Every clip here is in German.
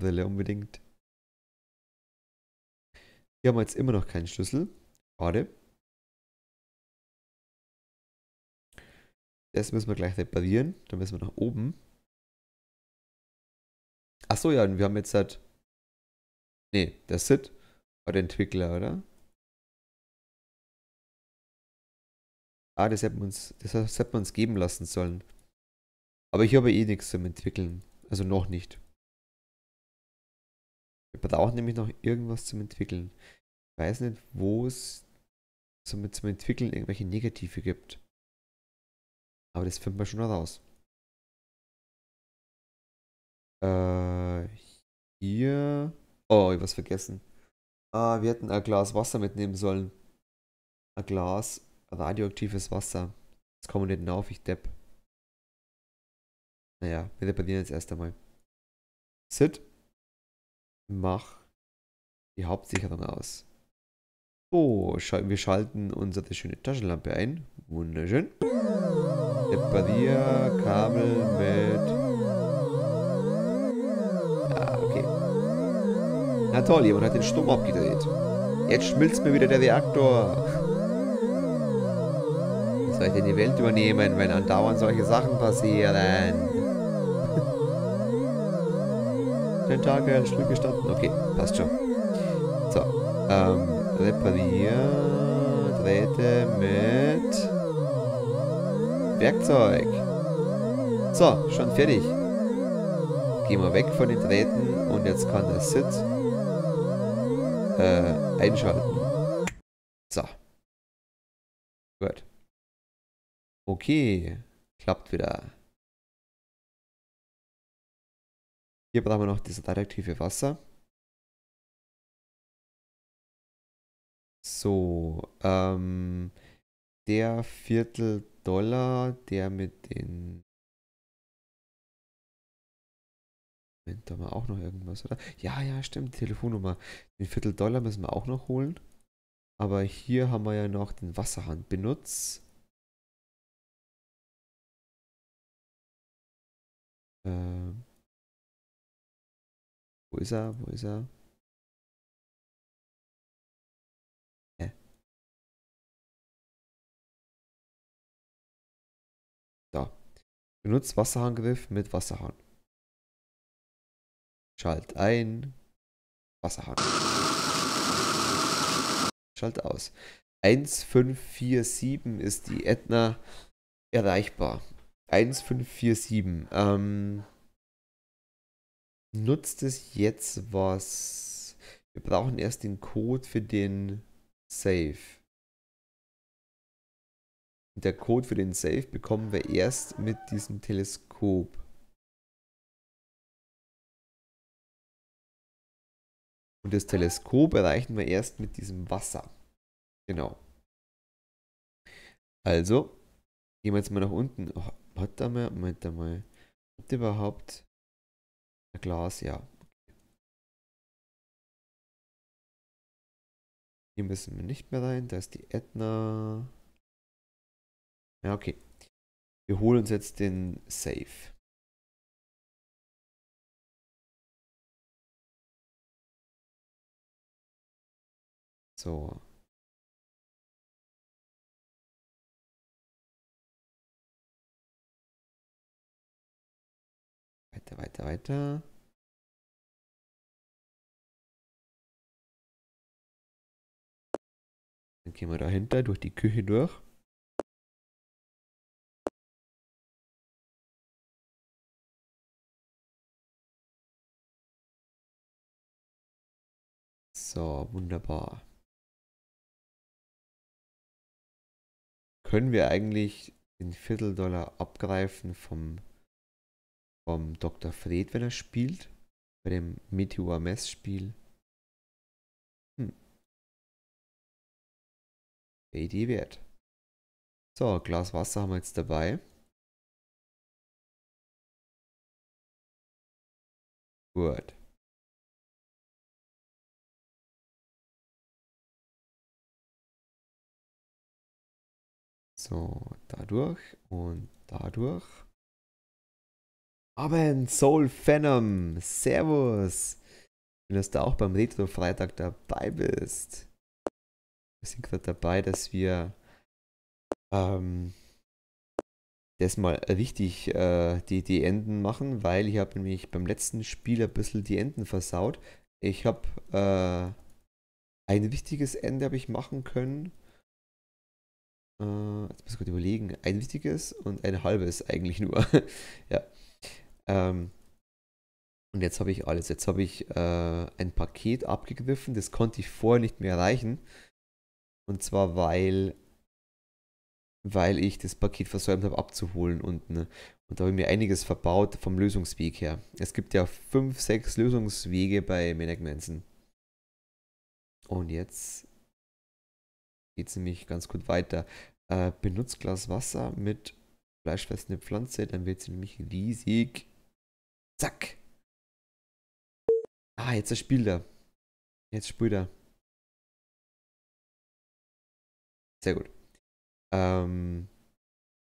Wille unbedingt. Hier haben wir jetzt immer noch keinen Schlüssel. Schade. Das müssen wir gleich reparieren. Dann müssen wir nach oben. Achso, ja, und wir haben jetzt halt. Nee, der Sid war der Entwickler, oder? Ah, das hätten wir uns, das hätten wir uns geben lassen sollen. Aber ich habe eh nichts zum Entwickeln. Also noch nicht. Wir brauchen nämlich noch irgendwas zum Entwickeln. Ich weiß nicht, wo es zum, zum Entwickeln irgendwelche Negative gibt. Aber das finden wir schon raus. Äh, hier. Oh, ich was vergessen. Ah, wir hätten ein Glas Wasser mitnehmen sollen. Ein Glas radioaktives Wasser. Kommen wir nicht auf, ich depp. Naja, wir reparieren jetzt erst einmal. Sid, mach die Hauptsicherung aus. Oh, wir schalten unsere schöne Taschenlampe ein. Wunderschön. Reparier Kabel mit. Ja, okay. Na toll, jemand hat den Strom abgedreht. Jetzt schmilzt mir wieder der Reaktor. Soll ich denn die Welt übernehmen, wenn andauernd solche Sachen passieren? Den Tag ein Stück gestanden. Okay, passt schon. So, ähm, reparier, Drähte mit Werkzeug. So, schon fertig. Gehen wir weg von den Drähten und jetzt kann der Sit äh, einschalten. So. Gut. Okay. Klappt wieder. Hier brauchen wir noch das radioaktive Wasser. So, ähm, der Viertel Dollar, der mit den... Moment, da haben wir auch noch irgendwas, oder? Ja, ja, stimmt, Telefonnummer. Den Viertel Dollar müssen wir auch noch holen. Aber hier haben wir ja noch den Wasserhahn. Benutz. Ähm, wo ist er? Wo ist er? Hä? Da. Benutzt Wasserhahngriff mit Wasserhahn. Schalt ein. Wasserhahn. Schalt aus. 1547 ist die Ätna erreichbar. 1547. Ähm, nutzt es jetzt was? Wir brauchen erst den Code für den Save. Der Code für den Save bekommen wir erst mit diesem Teleskop. Und das Teleskop erreichen wir erst mit diesem Wasser. Genau. Also, gehen wir jetzt mal nach unten. Oh, warte mal, Moment mal. Habt ihr überhaupt Glas, ja. Hier müssen wir nicht mehr rein. Da ist die Ätna. Ja, okay. Wir holen uns jetzt den Safe. So. Weiter, weiter, weiter. Dann gehen wir dahinter durch die Küche durch. So, wunderbar. Können wir eigentlich den Vierteldollar abgreifen vom vom Dr. Fred, wenn er spielt. Bei dem Meteor Mess Spiel. Hm. Der Idee wert. So, Glas Wasser haben wir jetzt dabei. Gut. So, dadurch und dadurch. Abend, Soul Phantom. Servus. Schön, dass du auch beim Retro-Freitag dabei bist. Wir sind gerade dabei, dass wir ähm, das mal richtig äh, die, die Enden machen, weil ich habe nämlich beim letzten Spiel ein bisschen die Enden versaut. Ich habe äh, ein wichtiges Ende habe ich machen können. Äh, jetzt muss ich gerade überlegen. Ein wichtiges und ein halbes eigentlich nur. ja. Ähm, und jetzt habe ich alles. Jetzt habe ich äh, ein Paket abgegriffen. Das konnte ich vorher nicht mehr erreichen. Und zwar, weil, weil ich das Paket versäumt habe abzuholen unten. Ne? Und da habe ich mir einiges verbaut vom Lösungsweg her. Es gibt ja fünf, sechs Lösungswege bei Maniac Manson. Und jetzt geht es nämlich ganz gut weiter. Äh, benutzt Glas Wasser mit fleischfressende Pflanze, dann wird sie nämlich riesig. Zack. Ah, jetzt spielt er. Jetzt spielt er. Sehr gut. Ähm,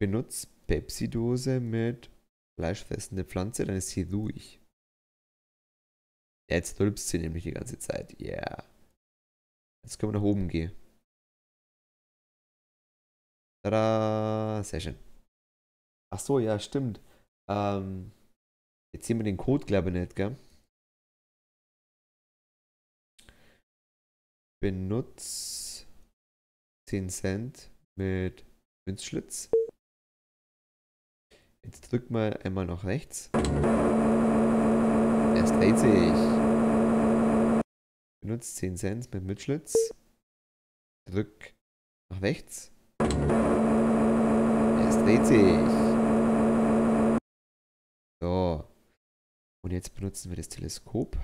benutzt Pepsi-Dose mit fleischfressende Pflanze, dann ist sie ruhig. Jetzt rülpst sie nämlich die ganze Zeit. Yeah. Jetzt können wir nach oben gehen. Tada! Sehr schön. Ach so, ja, stimmt. Ähm, jetzt sehen wir den Code, glaube ich, nicht, gell? Benutz 10 Cent mit Münzschlitz. Jetzt drück mal einmal nach rechts. Es dreht sich. Benutzt 10 Cent mit Münzschlitz. Drück nach rechts. Es dreht sich. So. Und jetzt benutzen wir das Teleskop.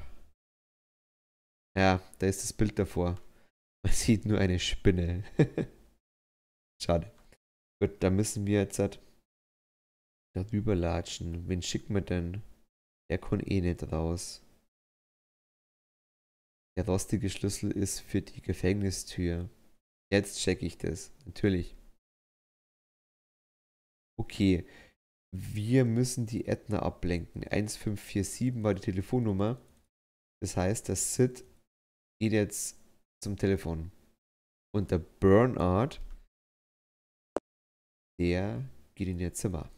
Ja, da ist das Bild davor. Man sieht nur eine Spinne. Schade. Gut, da müssen wir jetzt halt darüber latschen. Wen schicken wir denn? Der kann eh nicht raus. Der rostige Schlüssel ist für die Gefängnistür. Jetzt checke ich das. Natürlich. Okay. Wir müssen die Ätna ablenken. 1547 war die Telefonnummer. Das heißt, das Sid geht jetzt zum Telefon. Und der Burnout, der geht in ihr Zimmer.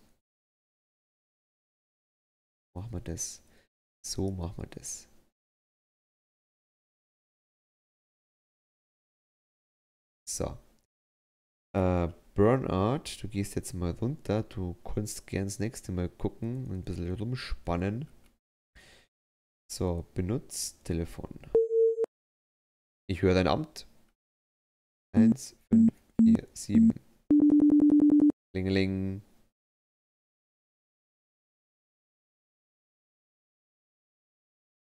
Machen wir das. So machen wir das. So. Äh, Burnout, du gehst jetzt mal runter. Du kannst gern das nächste Mal gucken und ein bisschen rumspannen. So, benutzt Telefon. Ich höre dein Amt. 1, 5, 4, 7. Klingeling.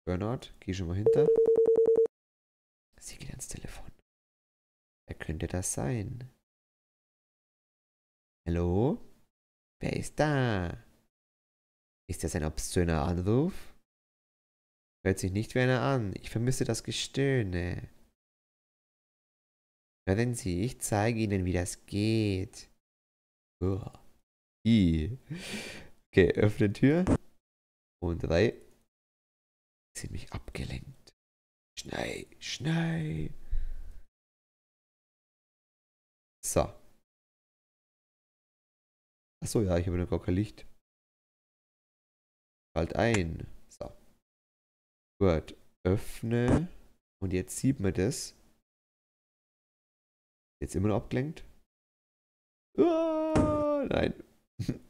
Burnout, geh schon mal hinter. Sie geht ans Telefon. Wer könnte das sein? Hallo? Wer ist da? Ist das ein obszöner Anruf? Hört sich nicht wie einer an. Ich vermisse das Gestöhne. Hören Sie, ich zeige Ihnen, wie das geht. Oh. I. Okay, öffne Tür. Und drei. Sie mich abgelenkt. Schnell, schnell. So. Achso, ja, ich habe noch gar kein Licht. Halt ein. So. Gut. Öffne. Und jetzt sieht man das. Jetzt immer noch abgelenkt? Ah, nein.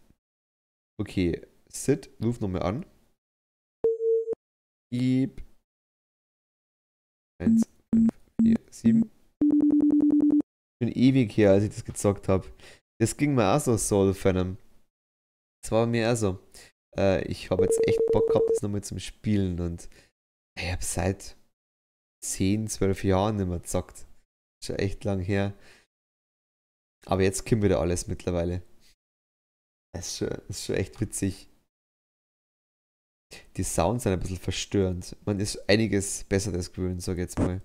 okay, Sid, ruf nochmal an. Gib. 1, 5, 4, 7. Schon ewig her, als ich das gezockt habe. Das ging mir auch so, Soul Phantom. Das war mir auch so. Äh, ich habe jetzt echt Bock gehabt, das nochmal zum Spielen und ich habe seit 10, 12 Jahren nicht mehr gezockt. Schon echt lang her. Aber jetzt kommt wieder alles mittlerweile. Das ist schon, das ist schon echt witzig. Die Sounds sind ein bisschen verstörend. Man ist einiges Besseres gewöhnt, sag ich jetzt mal.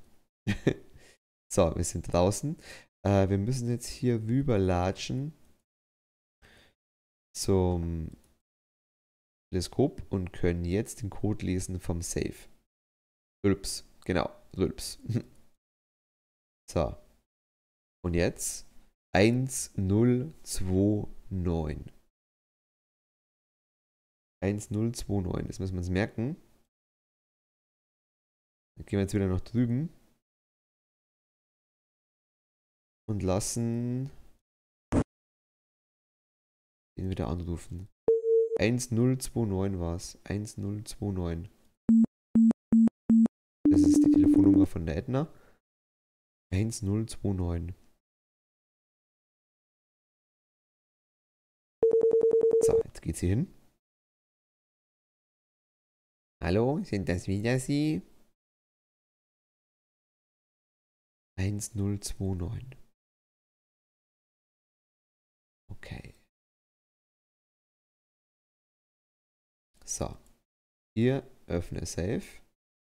so, wir sind draußen. Äh, wir müssen jetzt hier rüberlatschen zum Teleskop und können jetzt den Code lesen vom Safe. Rülps, genau, Rülps. so. Und jetzt 1029. 1029, das müssen wir uns merken. Dann gehen wir jetzt wieder nach drüben. Und lassen ihn wieder anrufen. 1029 war es. 1029. Das ist die Telefonnummer von der Edna. 1029. So, jetzt geht sie hin. Hallo, sind das wieder Sie? 1029. Okay. So. Hier öffne Safe.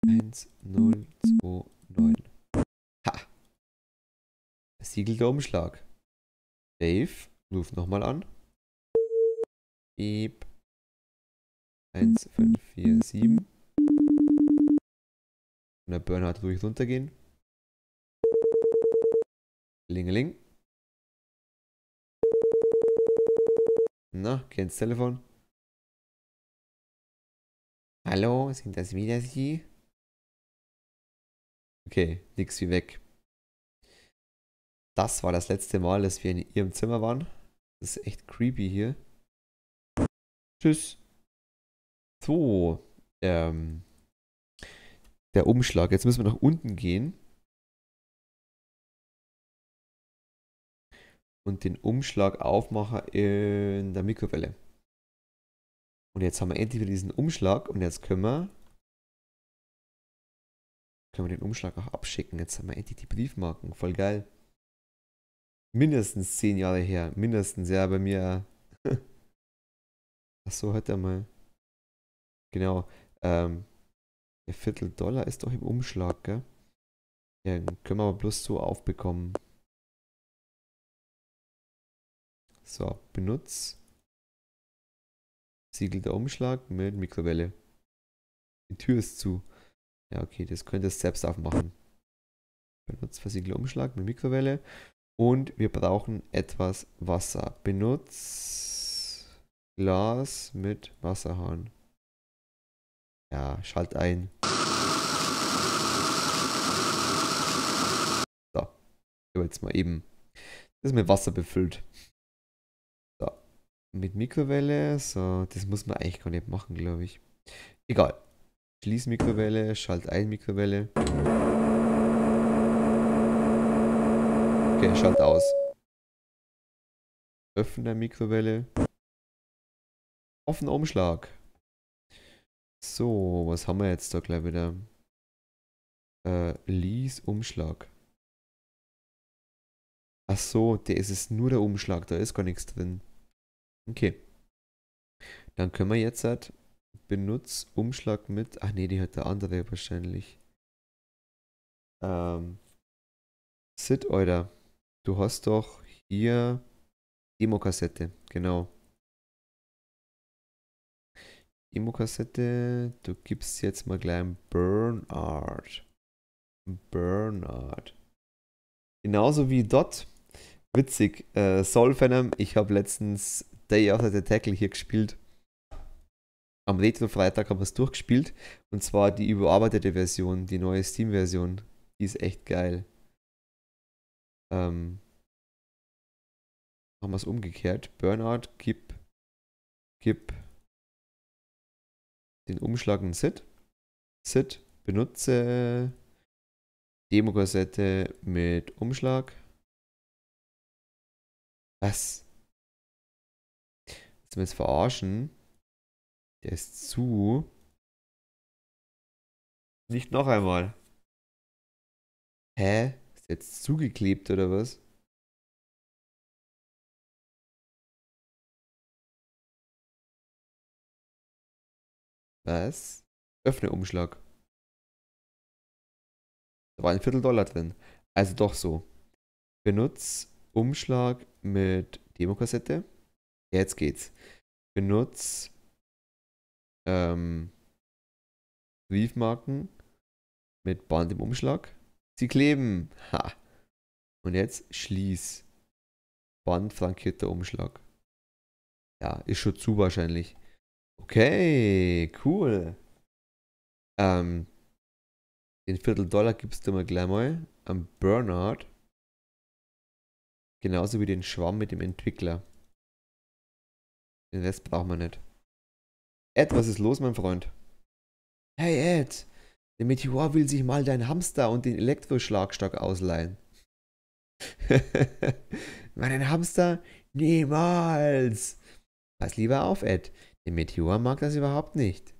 1029. Ha! Versiegelter Umschlag. Dave, ruf nochmal an. Piep. 1, 5, 4, 7. Und der Bernhard ruhig runtergehen. Lingeling. Na, geh ins Telefon. Hallo, sind das wieder Sie? Okay, nix wie weg. Das war das letzte Mal, dass wir in Ihrem Zimmer waren. Das ist echt creepy hier. Tschüss. So, ähm, der Umschlag. Jetzt müssen wir nach unten gehen. Und den Umschlag aufmachen in der Mikrowelle. Und jetzt haben wir endlich wieder diesen Umschlag und jetzt können wir können wir den Umschlag auch abschicken. Jetzt haben wir endlich die Briefmarken. Voll geil. Mindestens zehn Jahre her. Mindestens, ja, bei mir. Achso, hat er mal. Genau. Ähm, der Viertel Dollar ist doch im Umschlag, gell? Ja, können wir aber bloß so aufbekommen. So, benutz. Siegel der Umschlag mit Mikrowelle. Die Tür ist zu. Ja, okay, das könnt ihr selbst aufmachen. Benutzt versiegelter Umschlag mit Mikrowelle. Und wir brauchen etwas Wasser. Benutz Glas mit Wasserhahn. Ja, schalt ein. So. Ich habe jetzt mal eben das mit Wasser befüllt mit Mikrowelle. So, das muss man eigentlich gar nicht machen, glaube ich. Egal. Schließ Mikrowelle, schalt ein Mikrowelle. Okay, schalt aus. Öffne Mikrowelle. Offener Umschlag. So, was haben wir jetzt da gleich wieder? Äh, Lies Umschlag. Ach so, der ist es nur der Umschlag, da ist gar nichts drin. Okay. Dann können wir jetzt halt benutz Umschlag mit. Ach nee, die hat der andere wahrscheinlich. Ähm. Sit, Euler. Du hast doch hier Demo-Kassette. Genau. Demo-Kassette. Du gibst jetzt mal gleich ein Bernard. Bernard. Genauso wie dort. Witzig. Äh, Phantom. Ich habe letztens Day After the Tackle hier gespielt. Am Retro-Freitag haben wir es durchgespielt. Und zwar die überarbeitete Version, die neue Steam-Version. Die ist echt geil. Ähm, machen wir es umgekehrt. Burnout, gib, gib den Umschlag in Sit. Sit, benutze Demo-Kassette mit Umschlag. Was? Willst du jetzt verarschen? Der ist zu. Nicht noch einmal. Hä? Ist jetzt zugeklebt oder was? Was? Öffne Umschlag. Da war ein Viertel Dollar drin. Also doch so. Benutz Umschlag mit Demokassette. Jetzt geht's. Benutz ähm, Briefmarken mit Band im Umschlag. Sie kleben. Ha. Und jetzt schließ. Band frankierter Umschlag. Ja, ist schon zu wahrscheinlich. Okay, cool. Ähm, den Viertel Dollar gibst du mal gleich mal am Bernard. Genauso wie den Schwamm mit dem Entwickler. Den Rest brauchen wir nicht. Ed, was ist los, mein Freund? Hey Ed, der Meteor will sich mal deinen Hamster und den Elektroschlagstock ausleihen. Meinen Hamster? Niemals! Pass lieber auf, Ed. Der Meteor mag das überhaupt nicht.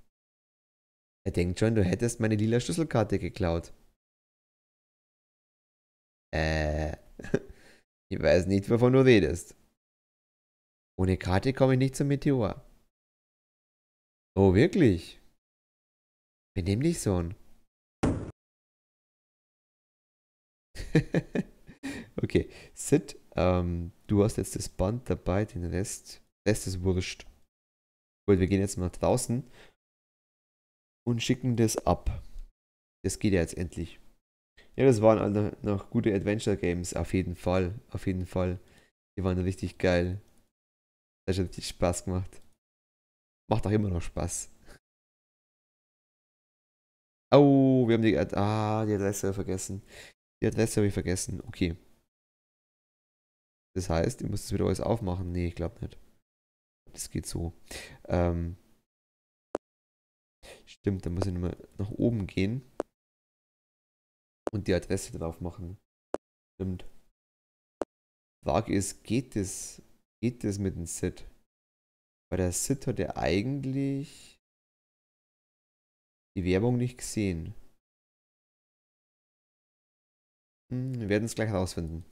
Er denkt schon, du hättest meine lila Schlüsselkarte geklaut. Äh, ich weiß nicht, wovon du redest. Ohne Karte komme ich nicht zum Meteor. Oh, wirklich? Benimm dich, Sohn. okay, Sid, ähm, du hast jetzt das Band dabei, den Rest, Rest ist wurscht. Gut, wir gehen jetzt mal draußen und schicken das ab. Das geht ja jetzt endlich. Ja, das waren alle noch gute Adventure Games, auf jeden Fall, auf jeden Fall. Die waren richtig geil. Das hat richtig Spaß gemacht. Macht auch immer noch Spaß. Oh, wir haben die, ah, die Adresse vergessen. Die Adresse habe ich vergessen. Okay. Das heißt, ich muss das wieder alles aufmachen. Nee, ich glaube nicht. Das geht so. Ähm, stimmt, da muss ich nochmal nach oben gehen und die Adresse drauf machen. Stimmt. Frage ist, geht das, geht das mit dem Sit? Weil der Sit hat ja eigentlich die Werbung nicht gesehen. Hm, wir werden es gleich herausfinden.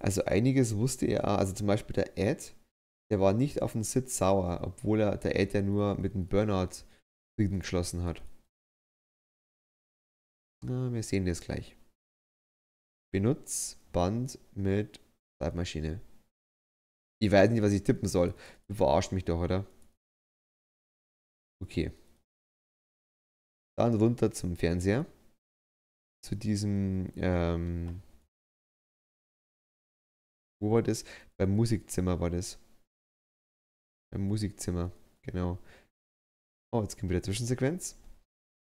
Also einiges wusste er, also zum Beispiel der Ed, der war nicht auf den Sid sauer, obwohl er der Ed ja nur mit dem Burnout Frieden geschlossen hat. Na, wir sehen das gleich. Benutz Band mit Schreibmaschine. Ich weiß nicht, was ich tippen soll. Du verarscht mich doch, oder? Okay. Dann runter zum Fernseher. Zu diesem, ähm, wo war das? Beim Musikzimmer war das. Beim Musikzimmer, genau. Oh, jetzt kommt wieder Zwischensequenz.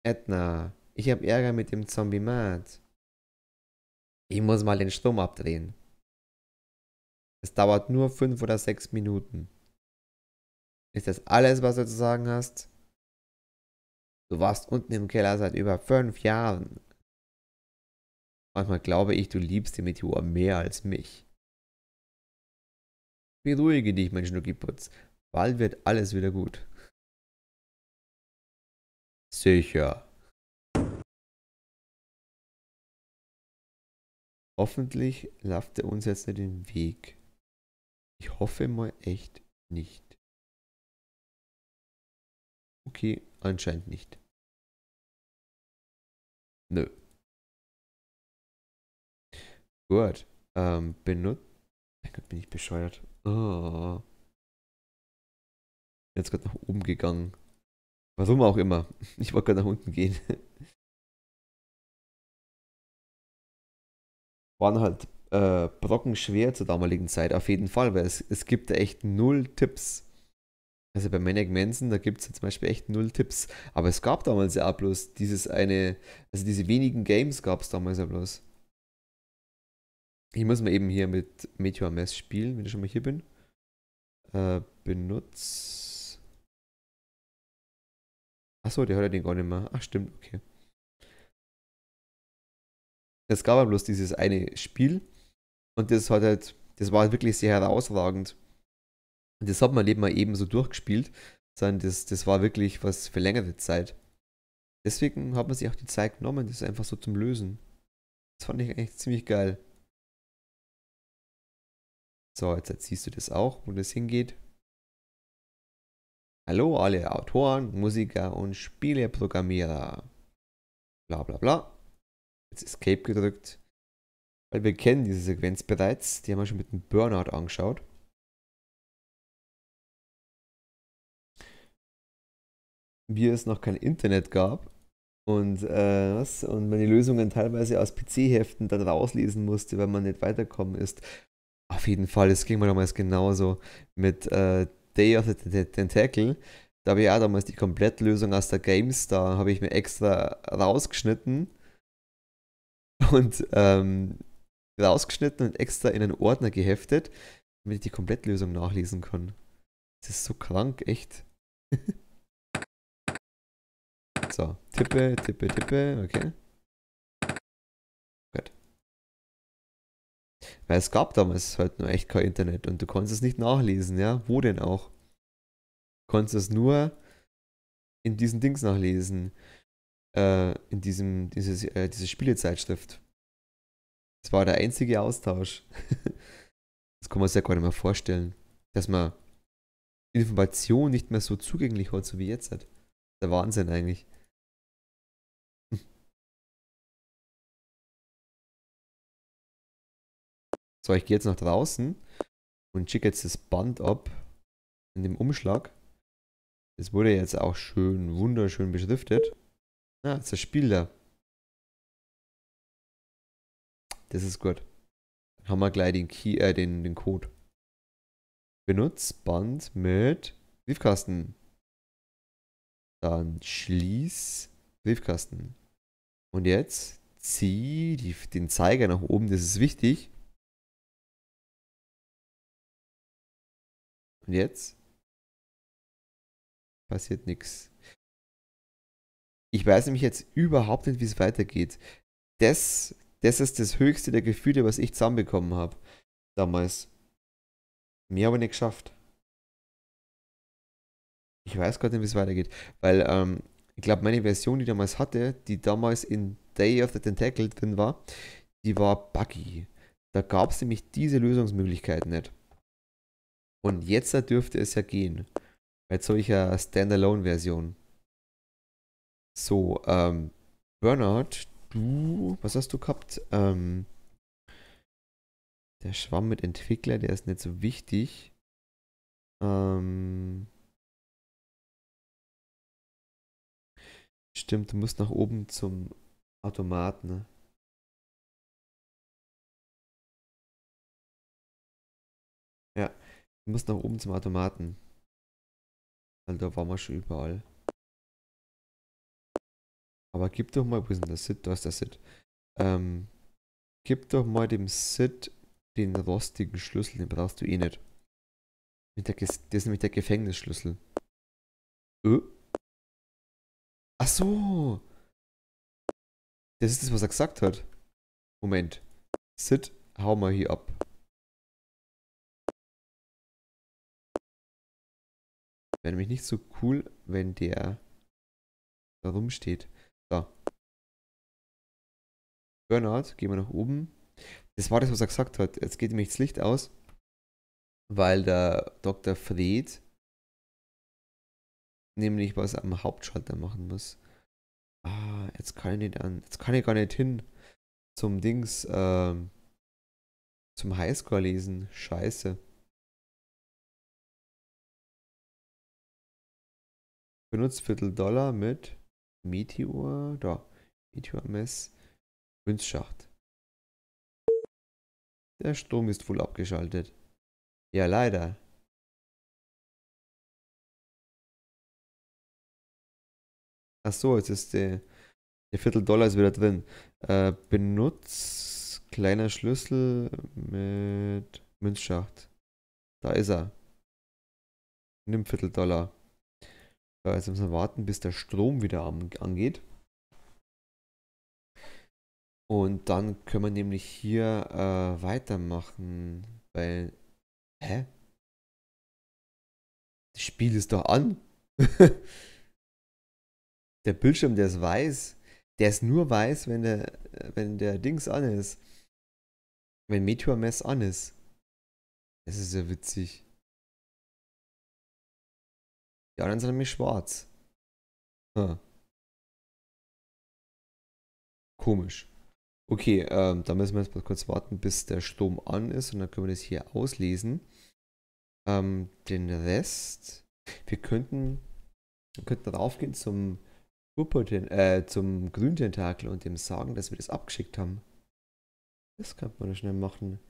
Edna, ich habe Ärger mit dem Zombie Matt. Ich muss mal den Strom abdrehen. Es dauert nur 5 oder 6 Minuten. Ist das alles, was du zu sagen hast? Du warst unten im Keller seit über 5 Jahren. Manchmal glaube ich, du liebst den Meteor mehr als mich. Beruhige dich, mein Schnuckiputz. Bald wird alles wieder gut. Sicher. Hoffentlich lauft er uns jetzt nicht den Weg. Ich hoffe mal echt nicht. Okay, anscheinend nicht. Nö. Gut. Ähm, benutzt. Mein Gott, bin ich bescheuert. Oh. Jetzt gerade nach oben gegangen. Warum auch immer. Ich wollte gerade nach unten gehen. Waren halt äh, Brocken schwer zur damaligen Zeit, auf jeden Fall, weil es, es gibt da echt null Tipps. Also bei Maniac Manson, da gibt es ja zum Beispiel echt null Tipps. Aber es gab damals ja bloß dieses eine, also diese wenigen Games gab es damals ja bloß. Ich muss mal eben hier mit Meteor Mess spielen, wenn ich schon mal hier bin. Äh, benutz. Achso, der hört ja den gar nicht mehr. Ach, stimmt, okay. Es gab ja bloß dieses eine Spiel und das hat halt, das war halt wirklich sehr herausragend. Und das hat man eben mal eben so durchgespielt, sondern das, das war wirklich was für längere Zeit. Deswegen hat man sich auch die Zeit genommen, das einfach so zum Lösen. Das fand ich eigentlich ziemlich geil. So, jetzt siehst du das auch, wo das hingeht. Hallo alle Autoren, Musiker und Spieleprogrammierer. Bla bla bla jetzt Escape gedrückt. Weil wir kennen diese Sequenz bereits. Die haben wir schon mit dem Burnout angeschaut. Wie es noch kein Internet gab und, äh, was, und man die Lösungen teilweise aus PC-Heften dann rauslesen musste, weil man nicht weiterkommen ist. Auf jeden Fall, es ging mir damals genauso mit äh, Day of the Tentacle. Da habe ich auch damals die Komplettlösung aus der GameStar, habe ich mir extra rausgeschnitten und ähm, rausgeschnitten und extra in einen Ordner geheftet, damit ich die Komplettlösung nachlesen kann. Das ist so krank, echt. so, tippe, tippe, tippe, okay. Gut. Weil es gab damals halt nur echt kein Internet und du konntest es nicht nachlesen, ja? Wo denn auch? Du konntest es nur in diesen Dings nachlesen. Äh, in diesem, dieses, äh, diese Spielezeitschrift. Das war der einzige Austausch. das kann man sich ja gar nicht mehr vorstellen. Dass man Information nicht mehr so zugänglich hat, so wie jetzt hat. Der Wahnsinn eigentlich. So, ich gehe jetzt nach draußen und schicke jetzt das Band ab in dem Umschlag. Das wurde jetzt auch schön, wunderschön beschriftet. Ah, ist das Spiel da. Das ist gut. Dann haben wir gleich den Key, äh, den, den Code. Benutzband mit Briefkasten. Dann schließ Briefkasten. Und jetzt zieh die, den Zeiger nach oben, das ist wichtig. Und jetzt passiert nichts. Ich weiß nämlich jetzt überhaupt nicht, wie es weitergeht. Das das ist das höchste der Gefühle, was ich zusammenbekommen habe. Damals. Mehr habe ich nicht geschafft. Ich weiß gar nicht, wie es weitergeht. Weil, ähm, ich glaube, meine Version, die ich damals hatte, die damals in Day of the Tentacle drin war, die war buggy. Da gab es nämlich diese Lösungsmöglichkeiten nicht. Und jetzt dürfte es ja gehen. Bei solcher Standalone-Version. So, ähm, Bernard, du, was hast du gehabt? Ähm, der Schwamm mit Entwickler, der ist nicht so wichtig. Ähm, stimmt, du musst nach oben zum Automaten. Ne? Ja, du musst nach oben zum Automaten. Weil da waren wir schon überall. Aber gib doch mal, wo ist denn der Sid? Da ist der Sid. Ähm, gib doch mal dem Sid den rostigen Schlüssel, den brauchst du eh nicht. das ist nämlich der Gefängnisschlüssel. Ö? Ach so. Das ist das, was er gesagt hat. Moment. Sid, hau mal hier ab. Wäre nämlich nicht so cool, wenn der da rumsteht. So. Burnout, gehen wir nach oben. Das war das, was er gesagt hat. Jetzt geht nämlich das Licht aus, weil der Dr. Fred nämlich was am Hauptschalter machen muss. Ah, jetzt kann ich nicht an. Jetzt kann ich gar nicht hin zum Dings, ähm, zum Highscore lesen. Scheiße. Benutzt Viertel Dollar mit Meteor, da, Meteor-Mess, Münzschacht. Der Strom ist wohl abgeschaltet. Ja, leider. Ach so, jetzt ist der, der Viertel Dollar ist wieder drin. Äh, benutz kleiner Schlüssel mit Münzschacht. Da ist er. Nimm Viertel Dollar. Äh, jetzt müssen wir warten, bis der Strom wieder angeht. Und dann können wir nämlich hier äh, weitermachen, weil... Hä? Das Spiel ist doch an. der Bildschirm, der ist weiß. Der ist nur weiß, wenn der, wenn der Dings an ist. Wenn Meteor Mess an ist. Das ist ja witzig. Die anderen sind nämlich schwarz. Hm. Komisch. Okay, ähm, da müssen wir jetzt mal kurz warten, bis der Strom an ist und dann können wir das hier auslesen. Ähm, den Rest, wir könnten Wir könnten raufgehen zum äh, zum Grüntentakel und dem sagen, dass wir das abgeschickt haben. Das könnte man schnell machen.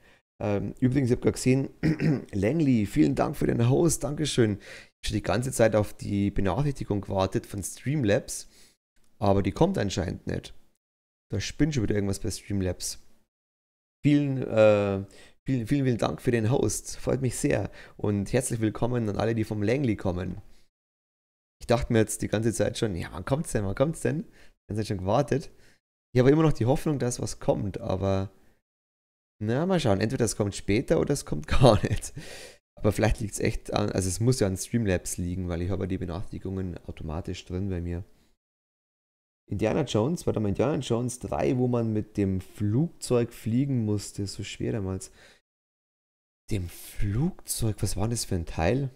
Ähm, übrigens, ich habe gerade gesehen, Langley, vielen Dank für den Host, Dankeschön. Ich habe schon die ganze Zeit auf die Benachrichtigung gewartet von Streamlabs, aber die kommt anscheinend nicht. Da spinnt schon wieder irgendwas bei Streamlabs. Vielen, äh, vielen, vielen, vielen Dank für den Host. Freut mich sehr. Und herzlich willkommen an alle, die vom Langley kommen. Ich dachte mir jetzt die ganze Zeit schon, ja, wann kommt's denn? Wann kommt's denn? Dann sind schon gewartet. Ich habe immer noch die Hoffnung, dass was kommt, aber na, mal schauen. Entweder es kommt später oder es kommt gar nicht. Aber vielleicht liegt es echt an, also es muss ja an Streamlabs liegen, weil ich habe ja die Benachrichtigungen automatisch drin bei mir. Indiana Jones, warte mal, Indiana Jones 3, wo man mit dem Flugzeug fliegen musste, so schwer damals. Dem Flugzeug, was war das für ein Teil?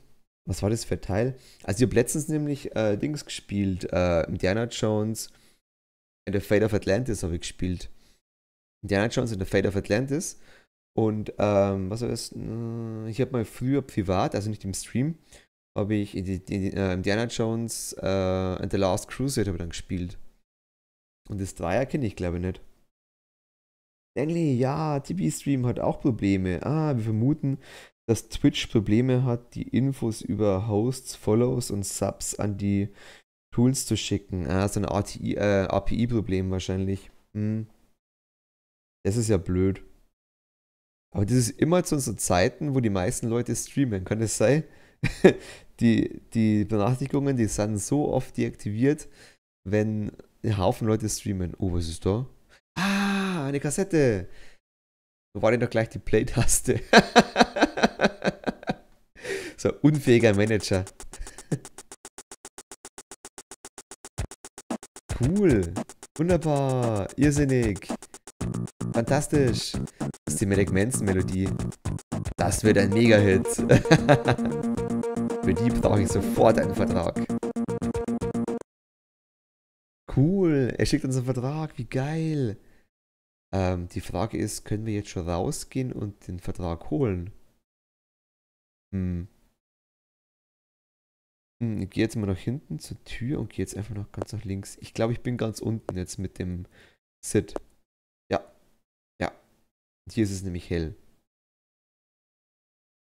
Was war das für ein Teil? Also ich habe letztens nämlich äh, Dings gespielt, äh, Indiana Jones and the Fate of Atlantis habe ich gespielt. Indiana Jones and the Fate of Atlantis. Und ähm, was war das? Hm, ich habe mal früher privat, also nicht im Stream, habe ich Indiana Jones äh, and the Last Crusade dann gespielt. Und das Dreier kenne ich glaube ich nicht. Langley, ja, TB-Stream hat auch Probleme. Ah, wir vermuten, dass Twitch Probleme hat, die Infos über Hosts, Follows und Subs an die Tools zu schicken. Ah, so ein äh, API-Problem wahrscheinlich. Hm. Das ist ja blöd. Aber das ist immer zu unseren Zeiten, wo die meisten Leute streamen. Kann es sein? die, die Benachrichtigungen, die sind so oft deaktiviert, wenn ein Haufen Leute streamen. Oh, was ist da? Ah, eine Kassette. Wo war denn doch gleich die Play-Taste? so, unfähiger Manager. cool. Wunderbar. Irrsinnig. Fantastisch. Das ist die Manic Manson Melodie. Das wird ein Mega-Hit. Für die brauche ich sofort einen Vertrag. Cool, er schickt uns einen Vertrag, wie geil. Ähm, die Frage ist, können wir jetzt schon rausgehen und den Vertrag holen? Hm. hm ich gehe jetzt mal nach hinten zur Tür und gehe jetzt einfach noch ganz nach links. Ich glaube, ich bin ganz unten jetzt mit dem Sit. Hier ist es nämlich hell.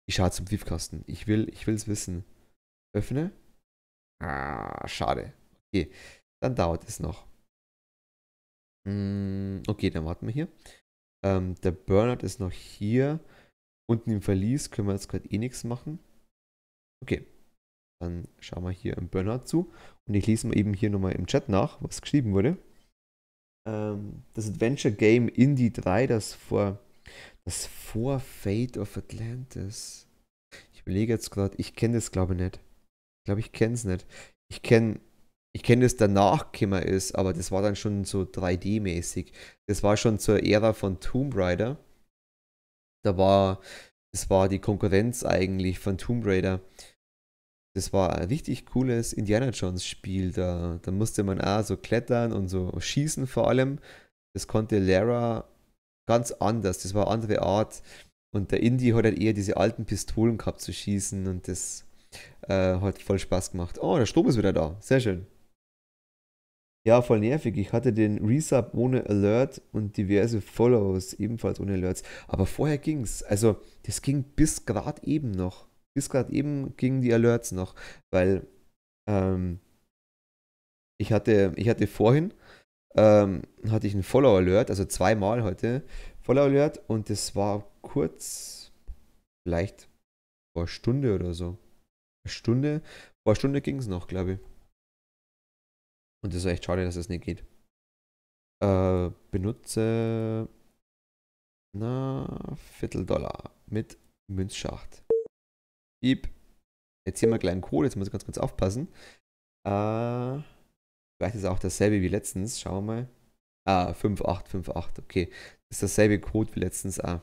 Ich schaue zum Briefkasten. Ich will, ich will es wissen. Öffne. Ah, schade. Okay, dann dauert es noch. Mm, okay, dann warten wir hier. Ähm, der Burnout ist noch hier. Unten im Verlies können wir jetzt gerade eh nichts machen. Okay, dann schauen wir hier im Burnout zu. Und ich lese mal eben hier nochmal im Chat nach, was geschrieben wurde ähm, das Adventure Game Indie 3, das vor, das vor Fate of Atlantis. Ich überlege jetzt gerade, ich kenne das glaube ich nicht. Ich glaube, ich kenne es nicht. Ich kenne ich kenne das danach gekommen ist, aber das war dann schon so 3D-mäßig. Das war schon zur Ära von Tomb Raider. Da war, das war die Konkurrenz eigentlich von Tomb Raider das war ein richtig cooles Indiana Jones Spiel. Da, da musste man auch so klettern und so schießen vor allem. Das konnte Lara ganz anders. Das war eine andere Art. Und der Indie hat halt eher diese alten Pistolen gehabt zu schießen und das äh, hat voll Spaß gemacht. Oh, der Strom ist wieder da. Sehr schön. Ja, voll nervig. Ich hatte den Resub ohne Alert und diverse Follows ebenfalls ohne Alerts. Aber vorher ging's. Also, das ging bis gerade eben noch bis gerade eben gingen die Alerts noch, weil ähm, ich hatte, ich hatte vorhin ähm, hatte ich einen Follow-Alert, also zweimal heute Follow-Alert und das war kurz, vielleicht vor Stunde oder so. Stunde, vor Stunde ging es noch, glaube ich. Und das ist echt schade, dass das nicht geht. Äh, benutze na, Viertel Dollar mit Münzschacht. Piep. Jetzt hier mal einen kleinen Code, jetzt muss ich ganz kurz aufpassen. Äh, vielleicht ist auch dasselbe wie letztens. Schauen wir mal. Ah, 5858, okay. Ist dasselbe Code wie letztens. Ah.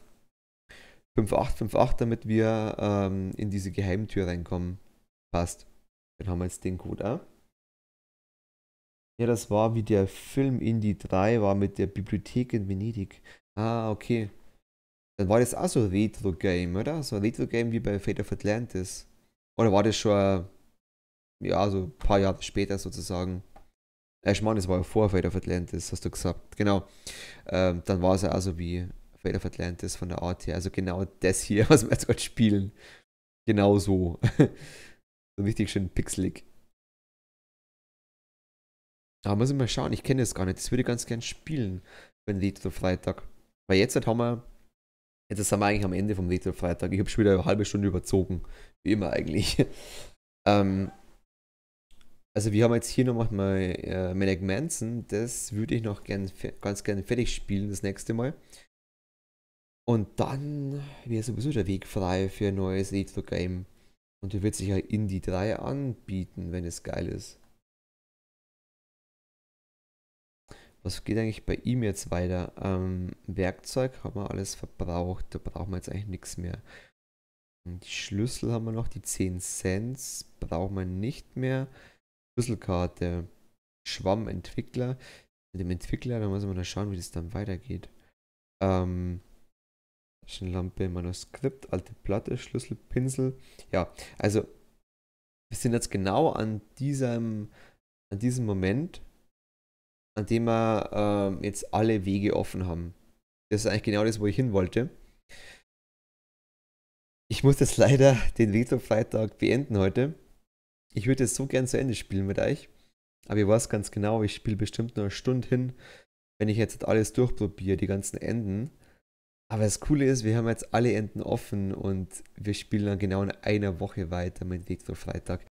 5858, damit wir ähm, in diese Geheimtür reinkommen. Passt. Dann haben wir jetzt den Code auch. Ja, das war wie der Film Indie 3 war mit der Bibliothek in Venedig. Ah, okay. Dann war das auch so ein Retro-Game, oder? So ein Retro-Game wie bei Fate of Atlantis. Oder war das schon ja, so ein paar Jahre später sozusagen. Äh, ich meine, es war ja vor Fate of Atlantis, hast du gesagt. Genau. Ähm, dann war es ja also wie Fate of Atlantis von der Art her. Also genau das hier, was wir jetzt gerade spielen. Genau so. so richtig schön pixelig. Aber muss ich mal schauen, ich kenne das gar nicht. Das würde ich ganz gern spielen, wenn Retro Freitag. Weil jetzt haben wir, jetzt sind wir eigentlich am Ende vom Retro Freitag. Ich habe schon wieder eine halbe Stunde überzogen. Wie immer eigentlich. ähm, also wir haben jetzt hier noch mal äh, Manic Manson. Das würde ich noch gern, ganz gerne fertig spielen das nächste Mal. Und dann wäre sowieso der Weg frei für ein neues Retro-Game. Und der wird sich ja Indie 3 anbieten, wenn es geil ist. Was geht eigentlich bei ihm jetzt weiter? Ähm, Werkzeug haben wir alles verbraucht. Da brauchen wir jetzt eigentlich nichts mehr. Die Schlüssel haben wir noch, die 10 Cent brauchen wir nicht mehr. Schlüsselkarte, Schwammentwickler. Mit dem Entwickler, da muss man mal schauen, wie das dann weitergeht. Ähm, Taschenlampe, Manuskript, alte Platte, Schlüssel, Pinsel. Ja, also wir sind jetzt genau an diesem, an diesem Moment, an dem wir ähm, jetzt alle Wege offen haben. Das ist eigentlich genau das, wo ich hin wollte. Ich muss jetzt leider den Retro-Freitag beenden heute. Ich würde es so gern zu Ende spielen mit euch. Aber ich weiß ganz genau, ich spiele bestimmt nur eine Stunde hin, wenn ich jetzt alles durchprobiere, die ganzen Enden. Aber das Coole ist, wir haben jetzt alle Enden offen und wir spielen dann genau in einer Woche weiter mit Retro Freitag.